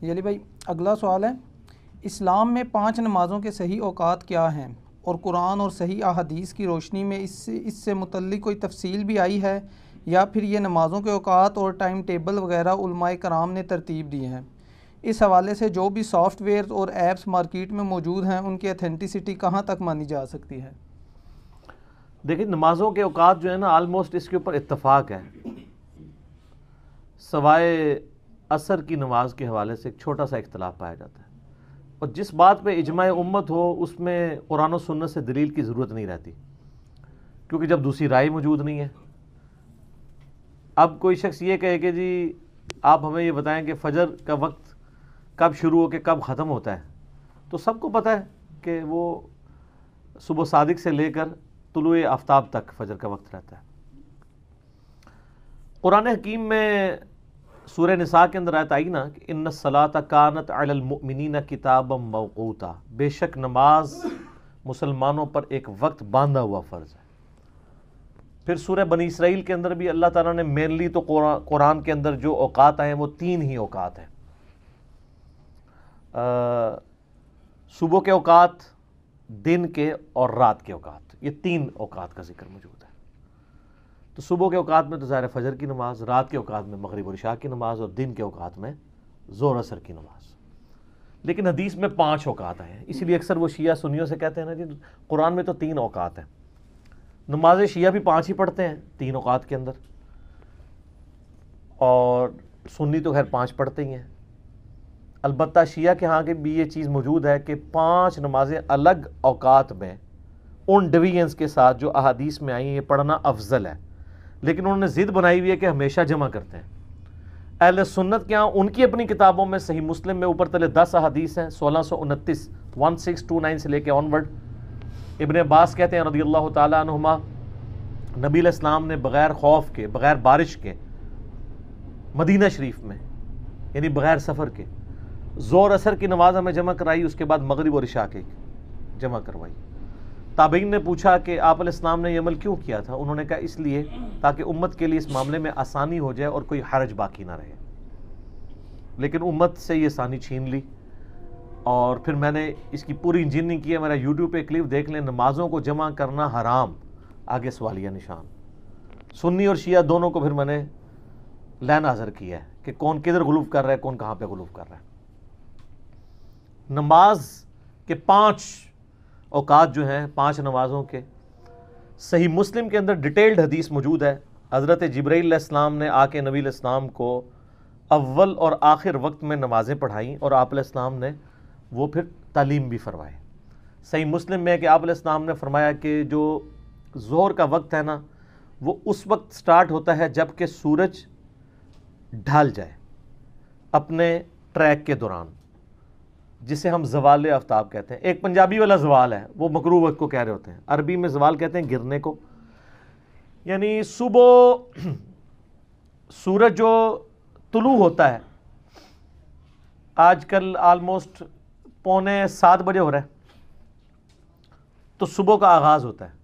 یہ علی بھائی، اگلا سوال ہے، اسلام میں پانچ نمازوں کے صحیح اوقات کیا ہیں؟ اور قرآن اور صحیح احادیث کی روشنی میں اس سے اس سے متعلق کوئی تفصیل بھی آئی ہے؟ یا پھر یہ نمازوں کے اوقات اور ٹائم ٹیبل وغیرہ علماء کرام نے ترتیب دی ہیں؟ اس حوالے سے جو بھی سافٹ ویئر اور ایپس مارکیٹ میں موجود ہیں، ان کی اتھینٹیسٹی کہاں تک مانی جا سکتی ہے؟ دیکھیں، نمازوں کے اوقات جو ہے نا آلموسٹ اس کے اوپر اتفاق ہے سوائے عصر کی نماز کے حوالے سے ایک چھوٹا سا اختلاف پایا جاتا ہے۔ اور جس بات پہ اجماع امت ہو، اس میں قرآن و سنت سے دلیل کی ضرورت نہیں رہتی۔ کیونکہ جب دوسری رائے موجود نہیں ہے۔ اب کوئی شخص یہ کہے کہ جی آپ ہمیں یہ بتائیں کہ فجر کا وقت کب شروع ہو کے کب ختم ہوتا ہے۔ تو سب کو پتہ ہے کہ وہ صبح صادق سے لے کر طلوع آفتاب تک فجر کا وقت رہتا ہے۔ قرآن حکیم میں سورہ نساء کے اندر آیت آئی نا کہ ان صلاح کانت علی المؤمنین کتاب موقوتا۔ بے شک نماز مسلمانوں پر ایک وقت باندھا ہوا فرض ہے۔ پھر سورہ بنی اسرائیل کے اندر بھی اللہ تعالیٰ نے مینلی تو قرآن کے اندر جو اوقات آئے ہیں وہ تین ہی اوقات ہیں۔ صبح کے اوقات، دن کے اور رات کے اوقات۔ یہ تین اوقات کا ذکر موجود ہے۔ تو صبح کے اوقات میں تو ظاہر فجر کی نماز، رات کے اوقات میں مغرب و عشاء کی نماز اور دن کے اوقات میں زور اثر کی نماز۔ لیکن حدیث میں پانچ اوقات ہیں، اسی لیے اکثر وہ شیعہ سنیوں سے کہتے ہیں نا جی قرآن میں تو تین اوقات ہیں۔ نماز شیعہ بھی پانچ ہی پڑھتے ہیں تین اوقات کے اندر۔ اور سنی تو خیر پانچ پڑھتے ہی ہیں۔ البتہ شیعہ کے ہاں کے بھی یہ چیز موجود ہے کہ پانچ نمازیں الگ اوقات میں، ان ڈویژنس کے ساتھ جو احادیث میں آئی ہیں، یہ پڑھنا افضل ہے۔ لیکن انہوں نے ضد بنائی ہوئی ہے کہ ہمیشہ جمع کرتے ہیں۔ اہل سنت کے ہاں ان کی اپنی کتابوں میں صحیح مسلم میں اوپر تلے دس احادیث ہیں، سولہ سو انتیس ون سکس ٹو نائن سے لے کے آن ورڈ ابن عباس کہتے ہیں رضی اللہ تعالیٰ عنہما، نبی علیہ السلام نے بغیر خوف کے، بغیر بارش کے، مدینہ شریف میں یعنی بغیر سفر کے، زور اثر کی نماز ہمیں جمع کرائی، اس کے بعد مغرب و رشا کے جمع کروائی۔ تابعین نے پوچھا کہ آپ علیہ السلام نے یہ عمل کیوں کیا تھا؟ انہوں نے کہا، اس لیے تاکہ امت کے لیے اس معاملے میں آسانی ہو جائے اور کوئی حرج باقی نہ رہے۔ لیکن امت سے یہ آسانی چھین لی اور پھر میں نے اس کی پوری انجینئرنگ کی ہے، میرا یوٹیوب پہ کلپ دیکھ لیں، نمازوں کو جمع کرنا حرام، آگے سوالیہ نشان۔ سنی اور شیعہ دونوں کو پھر میں نے لین حاضر کیا ہے کہ کون کدھر غلوف کر رہا ہے، کون کہاں پہ غلوف کر رہا ہے۔ نماز کے پانچ اوقات جو ہیں پانچ نمازوں کے۔ صحیح مسلم کے اندر ڈیٹیلڈ حدیث موجود ہے۔ حضرت جبرائیل علیہ السلام نے آ کے نبی علیہ السلام کو اول اور آخر وقت میں نمازیں پڑھائیں اور آپ علیہ السلام نے وہ پھر تعلیم بھی فرمائے صحیح مسلم میں کہ آپ علیہ السلام نے فرمایا کہ جو زور کا وقت ہے نا، وہ اس وقت سٹارٹ ہوتا ہے جبکہ سورج ڈھال جائے اپنے ٹریک کے دوران۔ جسے ہم زوال آفتاب کہتے ہیں، ایک پنجابی والا زوال ہے، وہ مکرو وقت کو کہہ رہے ہوتے ہیں۔ عربی میں زوال کہتے ہیں گرنے کو۔ یعنی صبح سورج جو طلوع ہوتا ہے، آج کل آلموسٹ پونے سات بجے ہو رہا ہے، تو صبح کا آغاز ہوتا ہے۔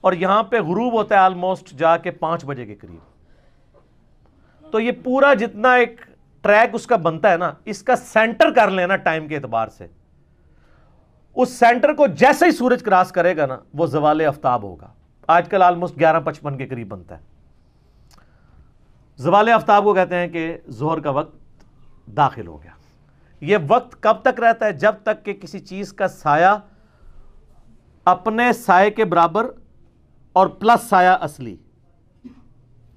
اور یہاں پہ غروب ہوتا ہے آلموسٹ جا کے پانچ بجے کے قریب۔ تو یہ پورا جتنا ایک ٹریک اس کا بنتا ہے نا، اس کا سینٹر کر لینا ٹائم کے اعتبار سے۔ اس سینٹر کو جیسے ہی سورج کراس کرے گا نا، وہ زوال افتاب ہوگا۔ آج کل آلموسٹ گیارہ پچپن کے قریب بنتا ہے۔ زوال افتاب کو کہتے ہیں کہ زہر کا وقت داخل ہو گیا۔ یہ وقت کب تک رہتا ہے؟ جب تک کہ کسی چیز کا سایہ اپنے سائے کے برابر اور پلس سایہ اصلی،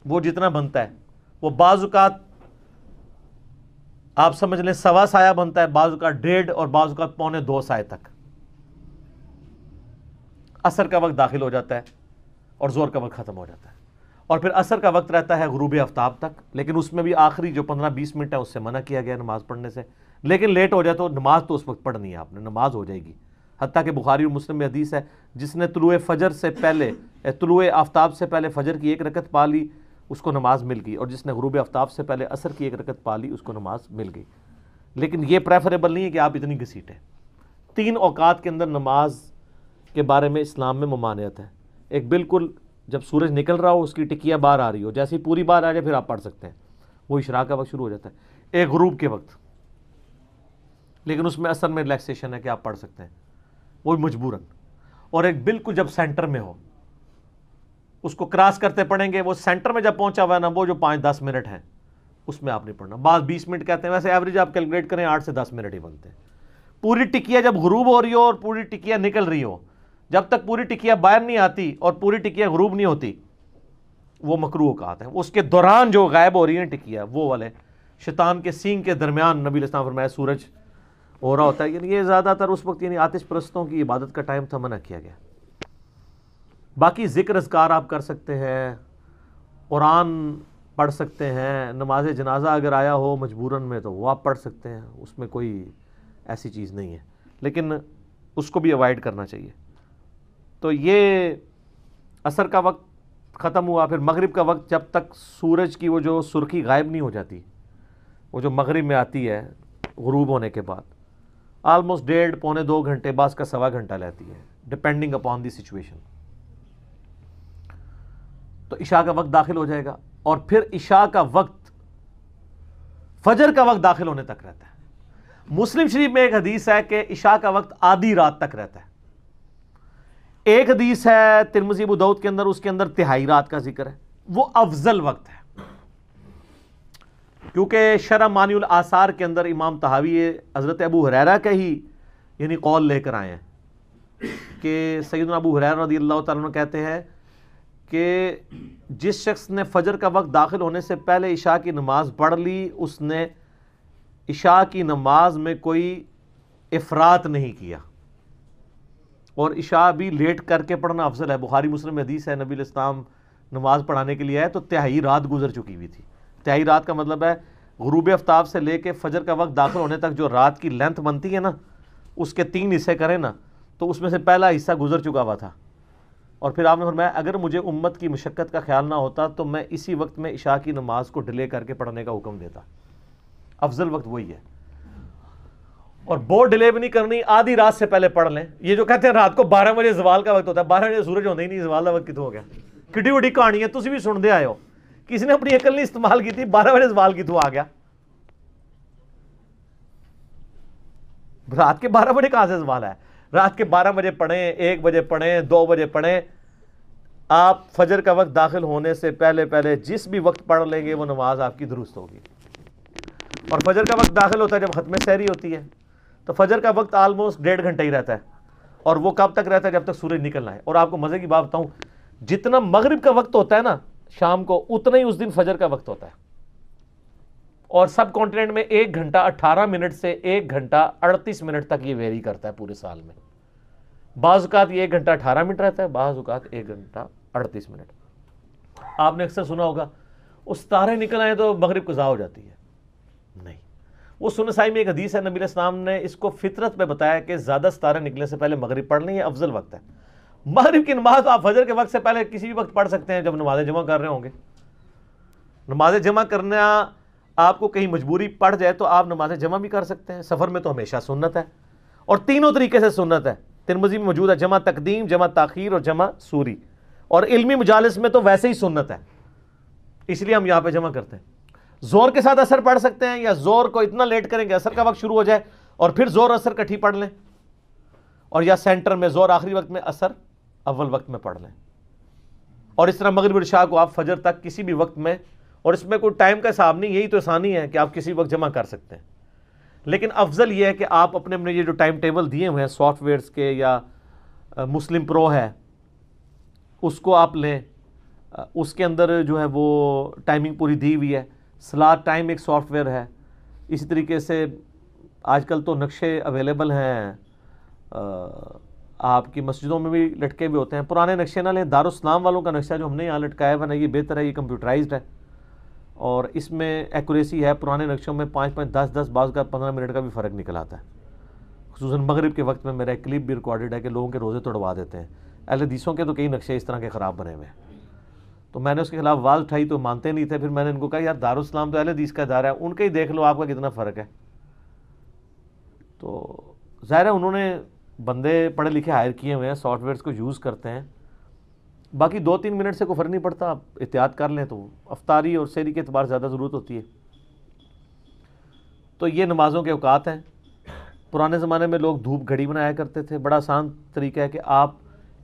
وہ جتنا بنتا ہے، وہ بعض اوقات آپ سمجھ لیں سوا سایہ بنتا ہے بعض کا ڈیڑھ اور بعض کا پونے دو سائے تک۔ اثر کا وقت داخل ہو جاتا ہے اور زور کا وقت ختم ہو جاتا ہے۔ اور پھر اثر کا وقت رہتا ہے غروب آفتاب تک، لیکن اس میں بھی آخری جو پندرہ بیس منٹ ہے اس سے منع کیا گیا نماز پڑھنے سے۔ لیکن لیٹ ہو جائے تو نماز تو اس وقت پڑھنی ہے آپ نے، نماز ہو جائے گی۔ حتیٰ کہ بخاری و مسلم میں حدیث ہے، جس نے طلوع فجر سے پہلے طلوع آفتاب سے پہلے فجر کی ایک رکت پا لی اس کو نماز مل گئی اور جس نے غروب آفتاب سے پہلے اثر کی ایک رکت پالی اس کو نماز مل گئی۔ لیکن یہ پریفریبل نہیں ہے کہ آپ اتنی گھسیٹیں۔ تین اوقات کے اندر نماز کے بارے میں اسلام میں ممانعت ہے۔ ایک بالکل جب سورج نکل رہا ہو، اس کی ٹکیا باہر آ رہی ہو، جیسی پوری بار آ جائے پھر آپ پڑھ سکتے ہیں۔ وہ اشراق کا وقت شروع ہو جاتا ہے۔ ایک غروب کے وقت۔ لیکن اس میں اثر میں ریلیکسیشن ہے کہ آپ پڑھ سکتے ہیں۔ وہ مجبوراً۔ اور ایک بالکل جب سینٹر میں ہو۔ اس کو کراس کرتے پڑھیں گے، وہ سینٹر میں جب پہنچا ہوا ہے نا، وہ جو پانچ دس منٹ ہیں، اس میں آپ نہیں پڑھنا۔ بعض بیس منٹ کہتے ہیں، ویسے ایوریج آپ کیلکولیٹ کریں، آٹھ سے دس منٹ ہی بنتے ہیں۔ پوری ٹکیا جب غروب ہو رہی ہو اور پوری ٹکیا نکل رہی ہو، جب تک پوری ٹکیا باہر نہیں آتی اور پوری ٹکیا غروب نہیں ہوتی، وہ مکرو اوقات ہیں۔ اس کے دوران جو غائب ہو رہی ہیں ٹکیا وہ والے شیطان کے سینگ کے درمیان نبی الاسلام فرمایا، سورج ہو رہا ہوتا ہے۔ یعنی یہ زیادہ تر اس وقت یعنی آتش پرستوں کی عبادت کا ٹائم تھا، منع کیا گیا۔ باقی ذکر اذکار آپ کر سکتے ہیں، قرآن پڑھ سکتے ہیں، نماز جنازہ اگر آیا ہو مجبوراً میں تو وہ آپ پڑھ سکتے ہیں، اس میں کوئی ایسی چیز نہیں ہے۔ لیکن اس کو بھی اوائڈ کرنا چاہیے۔ تو یہ عصر کا وقت ختم ہوا، پھر مغرب کا وقت جب تک سورج کی وہ جو سرخی غائب نہیں ہو جاتی، وہ جو مغرب میں آتی ہے غروب ہونے کے بعد آلموسٹ ڈیڑھ پونے دو گھنٹے، بعض کا سوا گھنٹہ لیتی ہے ڈپینڈنگ اپان دی سچویشن تو عشاء کا وقت داخل ہو جائے گا اور پھر عشاء کا وقت فجر کا وقت داخل ہونے تک رہتا ہے۔ مسلم شریف میں ایک حدیث ہے کہ عشاء کا وقت آدھی رات تک رہتا ہے۔ ایک حدیث ہے ترمزی ابو دعوت کے اندر، اس کے اندر تہائی رات کا ذکر ہے۔ وہ افضل وقت ہے۔ کیونکہ شرح مانی الاثار کے اندر امام تحاوی حضرت ابو حریرہ کا ہی یعنی قول لے کر آئے ہیں کہ سیدنا ابو حریرہ رضی اللہ تعالیٰ کہتے ہیں کہ جس شخص نے فجر کا وقت داخل ہونے سے پہلے عشاء کی نماز پڑھ لی، اس نے عشاء کی نماز میں کوئی افراد نہیں کیا۔ اور عشاء بھی لیٹ کر کے پڑھنا افضل ہے۔ بخاری، مسلم حدیث ہے، نبی الاسلام نماز پڑھانے کے لیے ہے تو تہائی رات گزر چکی ہوئی تھی۔ تہائی رات کا مطلب ہے غروب افتاب سے لے کے فجر کا وقت داخل ہونے تک جو رات کی لینتھ بنتی ہے نا، اس کے تین حصے کریں نا، تو اس میں سے پہلا حصہ گزر چکا ہوا تھا۔ اور پھر آپ نے فرمایا، اگر مجھے امت کی مشقت کا خیال نہ ہوتا تو میں اسی وقت میں عشاء کی نماز کو ڈیلے کر کے پڑھنے کا حکم دیتا۔ افضل وقت وہی ہے۔ اور بورڈ ڈیلے بھی نہیں کرنی، آدھی رات سے پہلے پڑھ لیں۔ یہ جو کہتے ہیں رات کو بارہ بجے زوال کا وقت ہوتا ہے، بارہ بجے سورج ہوتا ہی نہیں، زوال کا وقت کتوں ہو گیا؟ کٹی وڈی کہانی ہے تھی بھی سنتے آئے ہو۔ کسی نے اپنی عقل نہیں استعمال کی تھی، بارہ بجے زوال کتوں آ گیا۔ رات کے بارہ بجے کہاں سے زوال ہے رات کے بارہ بجے پڑھیں، ایک بجے پڑھیں، دو بجے پڑھیں۔ آپ فجر کا وقت داخل ہونے سے پہلے پہلے جس بھی وقت پڑھ لیں گے وہ نماز آپ کی درست ہوگی۔ اور فجر کا وقت داخل ہوتا ہے جب ختم سحری ہوتی ہے، تو فجر کا وقت آلموسٹ ڈیڑھ گھنٹہ ہی رہتا ہے۔ اور وہ کب تک رہتا ہے؟ جب تک سورج نکلنا ہے۔ اور آپ کو مزے کی بات بتاؤں، جتنا مغرب کا وقت ہوتا ہے نا، شام کو اتنا ہی اس دن فجر کا وقت ہوتا ہے۔ اور سب کانٹیننٹ میں ایک گھنٹہ اٹھارہ منٹ سے ایک گھنٹہ اڑتیس منٹ تک یہ ویری کرتا ہے پورے سال میں۔ بعض اوقات یہ ایک گھنٹہ اٹھارہ منٹ رہتا ہے، بعض اوقات ایک گھنٹہ اڑتیس منٹ۔ آپ نے اکثر سنا ہوگا، اس تارے نکل آئے تو مغرب قضا ہو جاتی ہے۔ نہیں۔ وہ سن سائی میں ایک حدیث ہے، نبی السلام نے اس کو فطرت پہ بتایا کہ زیادہ ستارے نکلنے سے پہلے مغرب پڑھ لیں، یہ افضل وقت ہے۔ مغرب کی نماز آپ فجر کے وقت سے پہلے کسی بھی وقت پڑھ سکتے ہیں جب نماز جمع کر رہے ہوں گے۔ نماز جمع کرنا آپ کو کہیں مجبوری پڑ جائے تو آپ نماز جمع بھی کر سکتے ہیں۔ سفر میں تو ہمیشہ سنت ہے۔ اور تینوں طریقے سے سنت ہے۔ ترمزی میں موجود ہے، جمع تقدیم، جمع تاخیر اور جمع سوری۔ اور علمی مجالس میں تو ویسے ہی سنت ہے۔ اس لیے ہم یہاں پہ جمع کرتے ہیں۔ زور کے ساتھ اثر پڑھ سکتے ہیں یا زور کو اتنا لیٹ کریں گے اثر کا وقت شروع ہو جائے اور پھر زور اثر کٹھی پڑھ لیں۔ اور یا سینٹر میں زور آخری وقت میں اثر اول وقت میں پڑھ لیں۔ اور اس طرح مغرب الشاہ کو آپ فجر تک کسی بھی وقت میں اور اس میں کوئی ٹائم کا حساب نہیں، یہی تو آسانی ہے کہ آپ کسی وقت جمع کر سکتے ہیں۔ لیکن افضل یہ ہے کہ آپ اپنے اپنے یہ جو ٹائم ٹیبل دیے ہوئے ہیں، سافٹ ویئرس کے یا مسلم پرو ہے، اس کو آپ لیں۔ اس کے اندر جو ہے وہ ٹائمنگ پوری دی ہوئی ہے۔ سلاد ٹائم ایک سافٹ ویئر ہے۔ اسی طریقے سے آج کل تو نقشے اویلیبل ہیں۔ آپ کی مسجدوں میں بھی لٹکے ہوئے ہوتے ہیں۔ پرانے نقشے نہ لیں، دارالسلام والوں کا نقشہ جو ہم نے یہاں لٹکایا ہوا نا، یہ بہتر ہے، یہ کمپیوٹرائزڈ ہے۔ اور اس میں ایکوریسی ہے، پرانے نقشوں میں پانچ پانچ دس دس، بعض کا پندرہ منٹ کا بھی فرق نکل آتا ہے۔ خصوصاً مغرب کے وقت میں میرا ایک کلپ بھی ریکارڈڈ ہے کہ لوگوں کے روزے توڑوا دیتے ہیں۔ اہل حدیثوں کے تو کئی نقشے اس طرح کے خراب بنے ہوئے ہیں۔ تو میں نے اس کے خلاف آواز اٹھائی تو مانتے نہیں تھے، پھر میں نے ان کو کہا، یار دارالسلام تو اہل حدیث کا ادارہ ہے، ان کا ہی دیکھ لو آپ کا کتنا فرق ہے۔ تو ظاہر ہے انہوں نے بندے پڑھے لکھے ہائر کیے ہوئے ہیں سافٹ ویئرس کو یوز کرتے ہیں۔ باقی دو تین منٹ سے کوئی فرق نہیں پڑتا، آپ احتیاط کر لیں تو افطاری اور سیری کے اعتبار زیادہ ضرورت ہوتی ہے۔ تو یہ نمازوں کے اوقات ہیں۔ پرانے زمانے میں لوگ دھوپ گھڑی بنایا کرتے تھے۔ بڑا آسان طریقہ ہے کہ آپ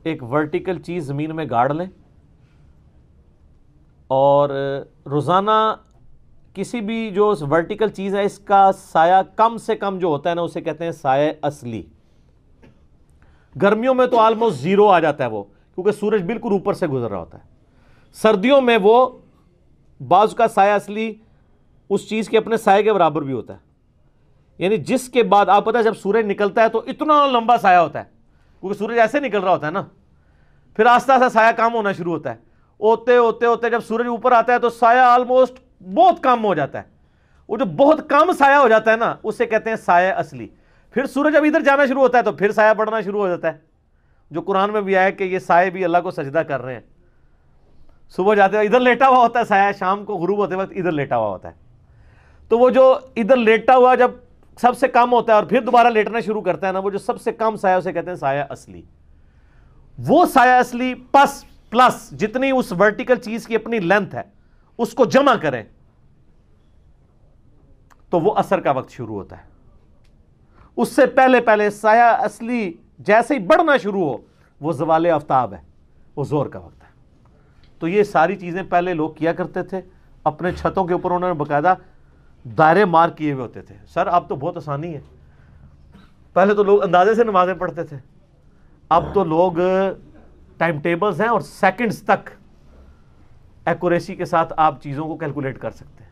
ایک ورٹیکل چیز زمین میں گاڑ لیں۔ اور روزانہ کسی بھی جو ورٹیکل چیز ہے، اس کا سایہ کم سے کم جو ہوتا ہے نا، اسے کہتے ہیں سایہ اصلی۔ گرمیوں میں تو آلموسٹ زیرو آ جاتا ہے وہ۔ کیونکہ سورج بالکل اوپر سے گزر رہا ہوتا ہے۔ سردیوں میں وہ بعض کا سایہ اصلی اس چیز کے اپنے سائے کے برابر بھی ہوتا ہے۔ یعنی جس کے بعد آپ پتہ جب سورج نکلتا ہے تو اتنا لمبا سایہ ہوتا ہے، کیونکہ سورج ایسے نکل رہا ہوتا ہے نا۔ پھر آستہ آستہ سایہ کام ہونا شروع ہوتا ہے۔ ہوتے ہوتے ہوتے جب سورج اوپر آتا ہے تو سایہ آلموسٹ بہت کم ہو جاتا ہے۔ وہ جو بہت کم سایہ ہو جاتا ہے نا، اسے کہتے ہیں سایہ اصلی۔ پھر سورج اب ادھر جانا شروع ہوتا ہے تو پھر سایہ بڑھنا شروع ہو جاتا ہے۔ جو قرآن میں بھی آیا کہ یہ سائے بھی اللہ کو سجدہ کر رہے ہیں۔ صبح جاتے ادھر لیٹا ہوا ہوتا ہے سایہ، شام کو غروب ہوتے وقت ادھر لیٹا ہوا ہوتا ہے۔ تو وہ جو ادھر لیٹا ہوا جب سب سے کم ہوتا ہے اور پھر دوبارہ لیٹنا شروع کرتا ہے نا، وہ جو سب سے کم سایہ اسے کہتے ہیں سایہ اصلی۔ وہ سایہ اصلی پس پلس جتنی اس ورٹیکل چیز کی اپنی لینتھ ہے، اس کو جمع کریں۔ تو وہ اثر کا وقت شروع ہوتا ہے۔ اس سے پہلے پہلے سایہ اصلی جیسے ہی بڑھنا شروع ہو، وہ زوال آفتاب ہے، وہ زور کا وقت ہے۔ تو یہ ساری چیزیں پہلے لوگ کیا کرتے تھے؟ اپنے چھتوں کے اوپر انہوں نے باقاعدہ دائرے مار کیے ہوئے ہوتے تھے۔ سر، اب تو بہت آسانی ہے۔ پہلے تو لوگ اندازے سے نمازیں پڑھتے تھے۔ اب تو لوگ ٹائم ٹیبلز ہیں اور سیکنڈز تک ایکوریسی کے ساتھ آپ چیزوں کو کیلکولیٹ کر سکتے ہیں۔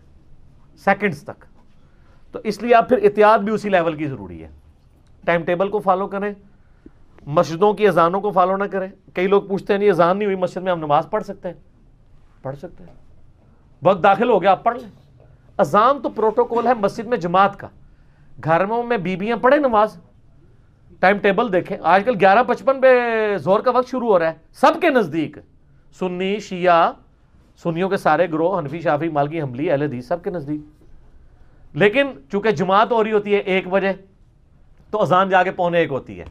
سیکنڈز تک۔ تو اس لیے آپ پھر احتیاط بھی اسی لیول کی ضروری ہے۔ ٹائم ٹیبل کو فالو کریں۔ مسجدوں کی اذانوں کو فالو نہ کریں۔ کئی لوگ پوچھتے ہیں، نہیں، اذان نہیں ہوئی، مسجد میں ہم نماز پڑھ سکتے ہیں؟ پڑھ سکتے ہیں۔ وقت داخل ہو گیا، آپ پڑھ لیں۔ اذان تو پروٹوکول ہے مسجد میں جماعت کا۔ گھروں میں بیویاں پڑھیں نماز۔ ٹائم ٹیبل دیکھیں۔ آج کل گیارہ پچپن پہ زور کا وقت شروع ہو رہا ہے۔ سب کے نزدیک۔ سنی، شیعہ، سنیوں کے سارے گروہ، حنفی شافی مالکی، حملی، اہل حدیث، سب کے نزدیک۔ لیکن چونکہ جماعت ہو رہی ہوتی ہے ایک بجے، تو اذان جا کے پونے ایک ہوتی ہے۔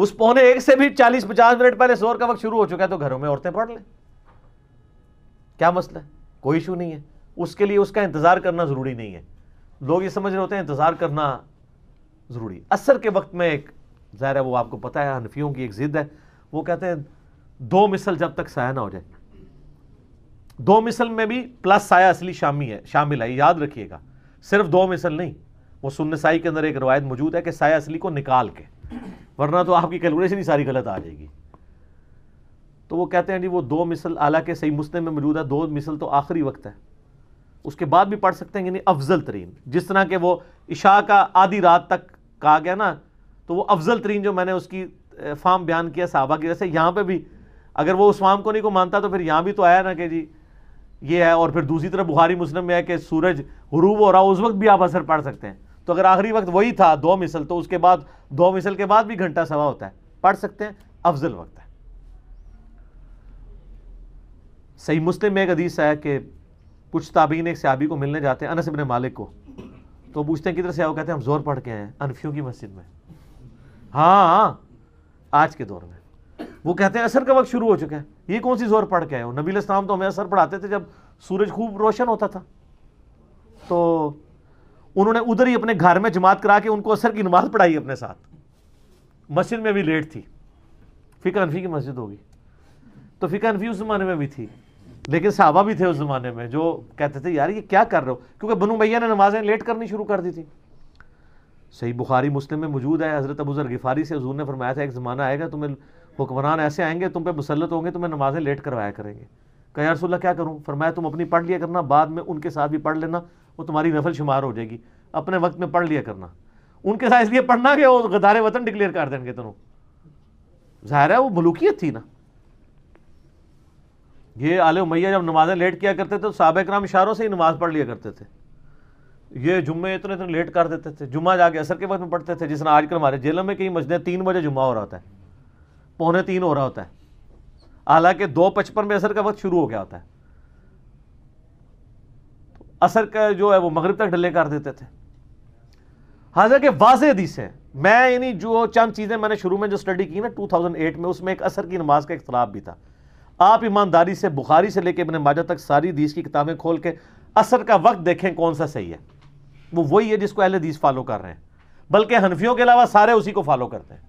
اس پونے ایک سے بھی چالیس پچاس منٹ پہلے زور کا وقت شروع ہو چکا ہے تو گھروں میں عورتیں پڑھ لیں۔ کیا مسئلہ ہے؟ کوئی ایشو نہیں ہے۔ اس کے لیے اس کا انتظار کرنا ضروری نہیں ہے۔ لوگ یہ سمجھ رہے ہوتے ہیں انتظار کرنا ضروری اثر کے وقت میں ایک ظاہر ہے وہ آپ کو پتا ہے، حنفیوں کی ایک ضد ہے۔ وہ کہتے ہیں، دو مثل جب تک سایہ نہ ہو جائے۔ دو مثل میں بھی پلس سایہ اصلی شامی ہے، شامل ہے۔ یاد رکھیے گا۔ صرف دو مثل نہیں، وہ سن سائی کے اندر ایک روایت موجود ہے کہ سایہ اصلی کو نکال کے۔ ورنہ تو آپ کی کیلکولیشن ہی ساری غلط آ جائے گی۔ تو وہ کہتے ہیں جی وہ دو مثل حالانکہ صحیح مسلم میں موجود ہے، دو مثل تو آخری وقت ہے۔ اس کے بعد بھی پڑھ سکتے ہیں یعنی افضل ترین۔ جس طرح کہ وہ عشاء کا آدھی رات تک کہا گیا نا، تو وہ افضل ترین جو میں نے اس کی فارم بیان کیا صحابہ کی وجہ سے، یہاں پہ بھی اگر وہ اس فارم کو نہیں کو مانتا تو پھر یہاں بھی تو آیا نا کہ جی یہ ہے۔ اور پھر دوسری طرف بخاری مسلم میں ہے کہ سورج غروب ہو رہا، اس وقت بھی آپ اثر پڑھ سکتے ہیں۔ تو اگر آخری وقت وہی تھا دو مثل، تو اس کے بعد دو مثل کے بعد بھی گھنٹہ سوا ہوتا ہے۔ پڑھ سکتے ہیں، افضل وقت ہے۔ صحیح مسلم میں ایک حدیث ہے کہ کچھ تابعین ایک صحابی کو ملنے جاتے ہیں، انس ابن مالک کو۔ تو پوچھتے ہیں، کدھر سے آؤ کہتے ہیں، ہم زور پڑھ کے آئے ہیں، انفیوں کی مسجد میں۔ ہاں ہاں آج کے دور میں۔ وہ کہتے ہیں اثر کا وقت شروع ہو چکا ہے۔ یہ کون سی زور پڑھ کے آئے ہو؟ نبی الاسلام تو ہمیں اثر پڑھاتے تھے جب سورج خوب روشن ہوتا تھا۔ تو انہوں نے ادھر ہی اپنے گھر میں جماعت کرا کے ان کو اثر کی نماز پڑھائی اپنے ساتھ۔ مسجد میں بھی لیٹ تھی۔ فقہ انفی کی مسجد ہوگی۔ تو فقہ انفی اس زمانے میں بھی تھی۔ لیکن صحابہ بھی تھے اس زمانے میں جو کہتے تھے، یار یہ کیا کر رہے ہو؟ کیونکہ بنو بھیا نے نمازیں لیٹ کرنی شروع کر دی تھی۔ صحیح بخاری مسلم میں موجود ہے۔ حضرت ابو ذر غفاری سے حضور نے فرمایا تھا، ایک زمانہ آئے گا، تمہیں حکمران ایسے آئیں گے، تم پہ مسلط ہوں گے، تمہیں نمازیں لیٹ کروایا کریں گے۔ کہ یا رسول اللہ کیا کروں؟ فرمایا، تم اپنی پڑھ لیا کرنا، بعد میں ان کے ساتھ بھی پڑھ لینا۔ وہ تمہاری نفل شمار ہو جائے گی۔ اپنے وقت میں پڑھ لیا کرنا۔ ان کے ساتھ اس لیے پڑھنا کہ وہ غدار وطن ڈکلیئر کر دیں گے تنوں ظاہر ہے وہ ملوکیت تھی نا۔ یہ آل میہ جب نمازیں لیٹ کیا کرتے تھے تو صحابہ کرام اشاروں سے ہی نماز پڑھ لیا کرتے تھے۔ یہ جمعے اتنے اتنے لیٹ کر دیتے تھے۔ جمعہ جا کے اثر کے وقت میں پڑھتے تھے۔ جس طرح آج کل ہمارے جیلوں میں کئی مسجدیں تین بجے جمعہ ہو رہا ہوتا ہے۔ پونے تین ہو رہا ہوتا ہے۔ حالانکہ دو پچپن میں اثر کا وقت شروع ہو گیا ہوتا ہے۔ اثر کا جو ہے وہ مغرب تک ڈلے کر دیتے تھے۔ حالانکہ واضح حدیث ہے۔ میں یعنی جو چند چیزیں میں نے شروع میں جو سٹڈی کی نا 2008 میں، اس میں ایک اثر کی نماز کا اختلاف بھی تھا۔ آپ ایمانداری سے بخاری سے لے کے ابن ماجہ تک ساری حدیث کی کتابیں کھول کے اثر کا وقت دیکھیں کون سا صحیح ہے۔ وہ وہی ہے جس کو اہل حدیث فالو کر رہے ہیں۔ بلکہ ہنفیوں کے علاوہ سارے اسی کو فالو کرتے ہیں۔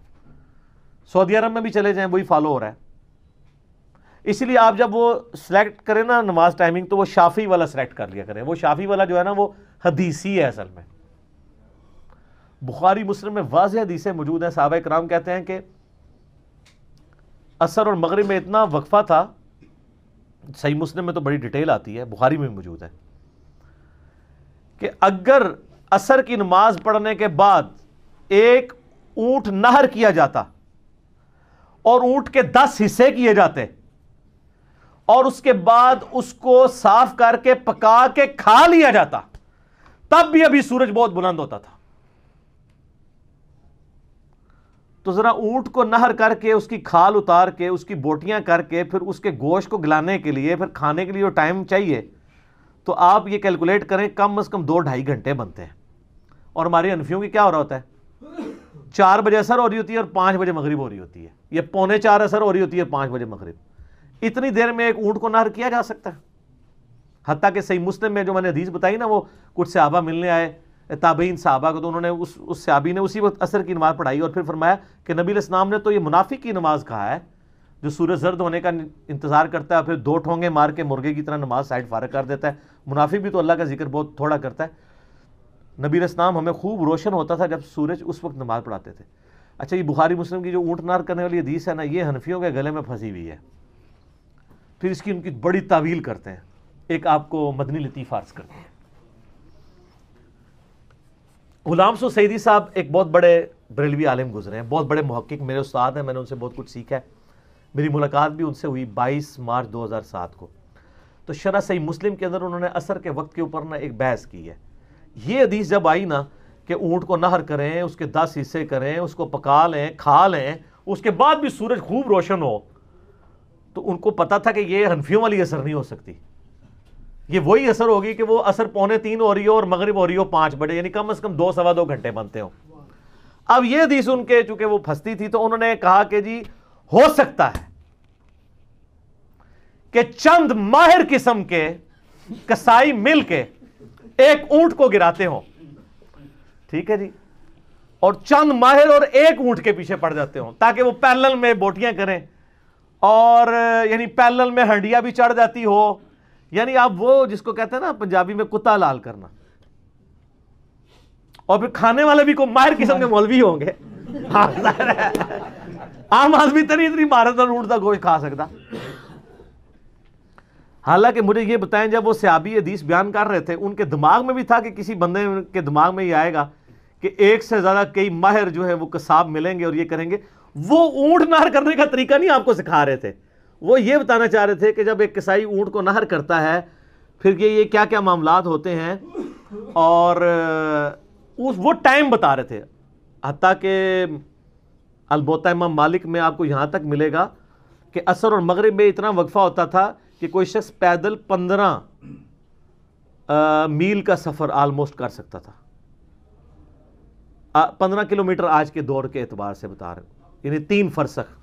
سعودی عرب میں بھی چلے جائیں، وہی فالو ہو رہا ہے۔ اسی لیے آپ جب وہ سلیکٹ کریں نا نماز ٹائمنگ تو وہ شافی والا سلیکٹ کر لیا کریں۔ وہ شافی والا جو ہے نا وہ حدیثی ہے اصل میں۔ بخاری مسلم میں واضح حدیثیں موجود ہیں۔ صحابہ کرام کہتے ہیں کہ اثر اور مغرب میں اتنا وقفہ تھا، صحیح مسلم میں تو بڑی ڈیٹیل آتی ہے، بخاری میں موجود ہے، کہ اگر اثر کی نماز پڑھنے کے بعد ایک اونٹ نہر کیا جاتا اور اونٹ کے دس حصے کیے جاتے اور اس کے بعد اس کو صاف کر کے پکا کے کھا لیا جاتا۔ تب بھی ابھی سورج بہت بلند ہوتا تھا۔ تو ذرا اونٹ کو نہر کر کے، اس کی کھال اتار کے، اس کی بوٹیاں کر کے، پھر اس کے گوشت کو گلانے کے لیے، پھر کھانے کے لیے جو ٹائم چاہیے، تو آپ یہ کیلکولیٹ کریں، کم از کم دو ڈھائی گھنٹے بنتے ہیں۔ اور ہماری انفیوں کی کیا ہو رہا ہوتا ہے؟ چار بجے اثر ہو رہی ہوتی ہے اور پانچ بجے مغرب ہو رہی ہوتی ہے۔ یہ پونے چار اثر ہو رہی ہوتی ہے پانچ بجے مغرب۔ اتنی دیر میں ایک اونٹ کو نہر کیا جا سکتا ہے؟ حتیٰ کہ صحیح مسلم میں جو میں نے حدیث بتائی نا، وہ کچھ صحابہ ملنے آئے، تابعین صحابہ کو تو انہوں نے اس اس صحابی نے اسی وقت اثر کی نماز پڑھائی اور پھر فرمایا کہ نبی الاسلام نے تو یہ منافق کی نماز کہا ہے، جو سورج زرد ہونے کا انتظار کرتا ہے پھر دو ٹھونگے مار کے مرغے کی طرح نماز سائڈ فارغ کر دیتا ہے۔ منافق بھی تو اللہ کا ذکر بہت تھوڑا کرتا ہے۔ نبی الاسلام ہمیں خوب روشن ہوتا تھا جب سورج اس وقت نماز پڑھاتے تھے۔ اچھا یہ بخاری مسلم کی جو اونٹ نار کرنے والی حدیث ہے نا، یہ حنفیوں کے گلے میں پھنسی ہوئی ہے۔ پھر اس کی ان کی بڑی تعویل کرتے ہیں۔ ایک آپ کو مدنی لطیف عرض کرتے ہیں۔ غلام سو سیدی صاحب ایک بہت بڑے بریلوی عالم گزرے ہیں، بہت بڑے محقق میرے استاد ہیں، میں نے ان سے بہت کچھ سیکھا ہے۔ میری ملاقات بھی ان سے ہوئی بائیس مارچ دو ہزار سات کو۔ تو شرح صحیح مسلم کے اندر انہوں نے اثر کے وقت کے اوپر نا ایک بحث کی ہے۔ یہ حدیث جب آئی نا کہ اونٹ کو نہر کریں، اس کے دس حصے کریں، اس کو پکا لیں، کھا لیں، اس کے بعد بھی سورج خوب روشن ہو تو ان کو پتا تھا کہ یہ ہنفیوں والی اثر نہیں ہو سکتی۔ یہ وہی اثر ہوگی کہ وہ اثر پونے تین ہو رہی ہو اور مغرب ہو رہی ہو پانچ بڑے یعنی کم از کم دو سوا دو گھنٹے بنتے ہو اب یہ حدیث ان کے چونکہ وہ پھنستی تھی تو انہوں نے کہا کہ جی ہو سکتا ہے کہ چند ماہر قسم کے کسائی مل کے ایک اونٹ کو گراتے ہوں۔ ٹھیک ہے جی۔ اور چند ماہر اور ایک اونٹ کے پیچھے پڑ جاتے ہوں تاکہ وہ پیلل میں بوٹیاں کریں۔ اور یعنی پیلل میں ہنڈیا بھی چڑھ جاتی ہو یعنی آپ وہ جس کو کہتے ہیں نا پنجابی میں کتا لال کرنا۔ اور پھر کھانے والے بھی کو ماہر قسم کے مولوی ہوں گے۔ عام آدمی تری اتنی مہارت اور اونٹ کا گوشت کھا سکتا۔ حالانکہ مجھے یہ بتائیں، جب وہ سیابی حدیث بیان کر رہے تھے، ان کے دماغ میں بھی تھا کہ کسی بندے کے دماغ میں یہ آئے گا کہ ایک سے زیادہ کئی ماہر جو ہے وہ کساب ملیں گے اور یہ کریں گے۔ وہ اونٹ نار کرنے کا طریقہ نہیں آپ کو سکھا رہے تھے۔ وہ یہ بتانا چاہ رہے تھے کہ جب ایک کسائی اونٹ کو نہر کرتا ہے، پھر یہ یہ کیا کیا معاملات ہوتے ہیں؟ اور وہ ٹائم بتا رہے تھے۔ حتیٰ کہ البتہ امام مالک میں آپ کو یہاں تک ملے گا کہ اثر اور مغرب میں اتنا وقفہ ہوتا تھا کہ کوئی شخص پیدل پندرہ میل کا سفر آلموسٹ کر سکتا تھا۔ پندرہ کلومیٹر آج کے دور کے اعتبار سے بتا رہے یعنی تین فرسخ،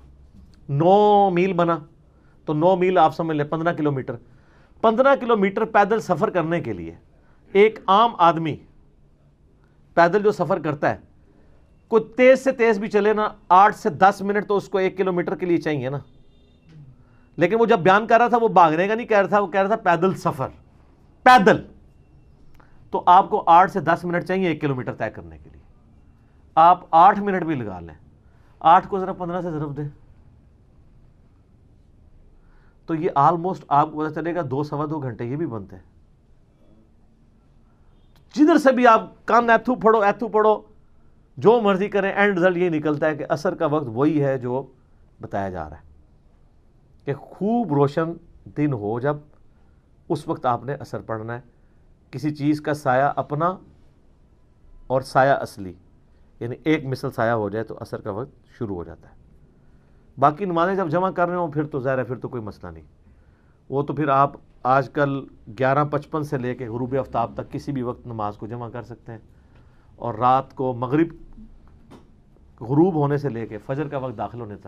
نو میل بنا، تو نو میل آپ سمجھ لیں، پندرہ کلو میٹر۔ پندرہ کلو میٹر پیدل سفر کرنے کے لیے ایک عام آدمی پیدل جو سفر کرتا ہے، کوئی تیز سے تیز بھی چلے نا، آٹھ سے دس منٹ تو اس کو ایک کلو میٹر کے لیے چاہیے نا۔ لیکن وہ جب بیان کر رہا تھا، وہ بھاگنے کا نہیں کہہ رہا تھا، وہ کہہ رہا تھا پیدل سفر۔ پیدل۔ تو آپ کو آٹھ سے دس منٹ چاہیے ایک کلو میٹر طے کرنے کے لیے۔ آپ آٹھ منٹ بھی لگا لیں۔ آٹھ کو ذرا پندرہ سے ضرب دیں تو یہ آلموسٹ آپ کو پتا چلے گا دو سوا دو گھنٹے یہ بھی بنتے ہیں۔ جدھر سے بھی آپ کان ایتھو پڑھو ایتھو پڑھو، جو مرضی کریں اینڈ رزلٹ یہ نکلتا ہے کہ اثر کا وقت وہی ہے جو بتایا جا رہا ہے۔ کہ خوب روشن دن ہو جب اس وقت آپ نے اثر پڑھنا ہے۔ کسی چیز کا سایہ اپنا اور سایہ اصلی۔ یعنی ایک مثل سایہ ہو جائے تو اثر کا وقت شروع ہو جاتا ہے۔ باقی نمازیں جب جمع کر رہے ہوں، پھر تو ظاہر ہے، پھر تو کوئی مسئلہ نہیں۔ وہ تو پھر آپ آج کل گیارہ پچپن سے لے کے غروب آفتاب تک کسی بھی وقت نماز کو جمع کر سکتے ہیں۔ اور رات کو مغرب غروب ہونے سے لے کے فجر کا وقت داخل ہونے تک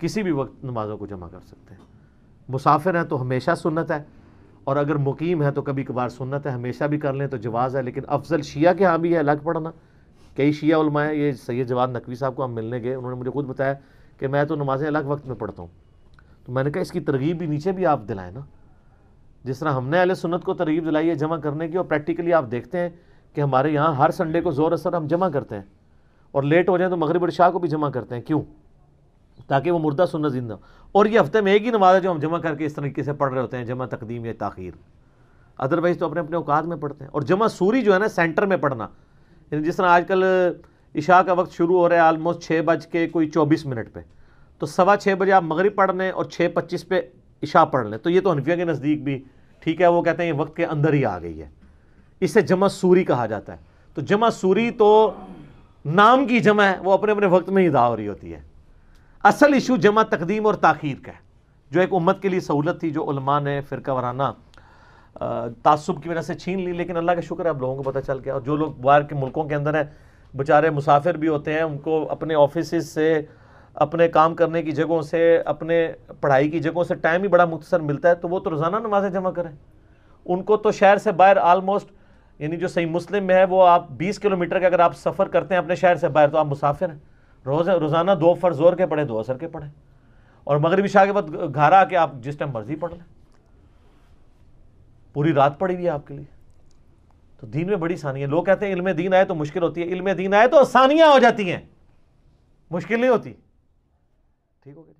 کسی بھی وقت نمازوں کو جمع کر سکتے ہیں۔ مسافر ہیں تو ہمیشہ سنت ہے۔ اور اگر مقیم ہے تو کبھی کبھار سنت ہے، ہمیشہ بھی کر لیں تو جواز ہے، لیکن افضل شیعہ کے ہاں بھی ہے، الگ پڑھنا۔ کئی شیعہ علماء ہیں، یہ سید جواد نقوی صاحب کو ہم ملنے گئے، انہوں نے مجھے خود بتایا کہ میں تو نمازیں الگ وقت میں پڑھتا ہوں۔ تو میں نے کہا، اس کی ترغیب بھی نیچے بھی آپ دلائیں نا۔ جس طرح ہم نے اہل سنت کو ترغیب دلائی ہے جمع کرنے کی، اور پریکٹیکلی آپ دیکھتے ہیں کہ ہمارے یہاں ہر سنڈے کو زور اثر ہم جمع کرتے ہیں۔ اور لیٹ ہو جائیں تو مغرب شاہ کو بھی جمع کرتے ہیں۔ کیوں؟ تاکہ وہ مردہ سننا زندہ۔ اور یہ ہفتے میں ایک ہی نماز ہے جو ہم جمع کر کے اس طریقے سے پڑھ رہے ہوتے ہیں، جمع، تقدیم یا تاخیر۔ ادروائز تو اپنے اپنے اوقات میں پڑھتے ہیں۔ اور جمع سوری جو ہے نا، سینٹر میں پڑھنا۔ یعنی جس طرح آج کل عشاء کا وقت شروع ہو رہا ہے آلموسٹ چھ بج کے کوئی چوبیس منٹ پہ، تو سوا چھ بجے آپ مغرب پڑھ لیں اور چھ پچیس پہ عشاء پڑھ لیں۔ تو یہ تو حنفیہ کے نزدیک بھی ٹھیک ہے، وہ کہتے ہیں یہ وقت کے اندر ہی آ گئی ہے۔ اسے جمع سوری کہا جاتا ہے۔ تو جمع سوری تو نام کی جمع ہے، وہ اپنے اپنے وقت میں ہی ادا ہو رہی ہوتی ہے۔ اصل ایشو جمع تقدیم اور تاخیر کا ہے۔ جو ایک امت کے لیے سہولت تھی، جو علماء نے، فرقہ ورانہ تعصب کی وجہ سے چھین لی، لیکن اللہ کا شکر ہے اب لوگوں کو پتہ چل گیا۔ اور جو لوگ باہر کے ملکوں کے اندر ہیں، بیچارے مسافر بھی ہوتے ہیں، ان کو اپنے آفیسز سے، اپنے کام کرنے کی جگہوں سے، اپنے پڑھائی کی جگہوں سے ٹائم ہی بڑا مختصر ملتا ہے، تو وہ تو روزانہ نمازیں جمع کریں۔ ان کو تو شہر سے باہر آلموسٹ یعنی جو صحیح مسلم میں ہے، وہ آپ بیس کلومیٹر کا اگر آپ سفر کرتے ہیں اپنے شہر سے باہر، تو آپ مسافر ہیں۔ روز، روزانہ دو فرض زور کے پڑھیں، دو اثر کے پڑھیں۔ اور مغربی شاہ کے بعد گھر آ کے آپ جس ٹائم مرضی پڑھ لیں۔ پوری رات پڑی ہوئی ہے آپ کے لیے۔ تو دین میں بڑی آسانی ہے۔ لوگ کہتے ہیں علم دین آئے تو مشکل ہوتی ہے۔ علم دین آئے تو آسانیاں ہو جاتی ہیں۔ مشکل نہیں ہوتی۔ ٹھیک ہو گیا۔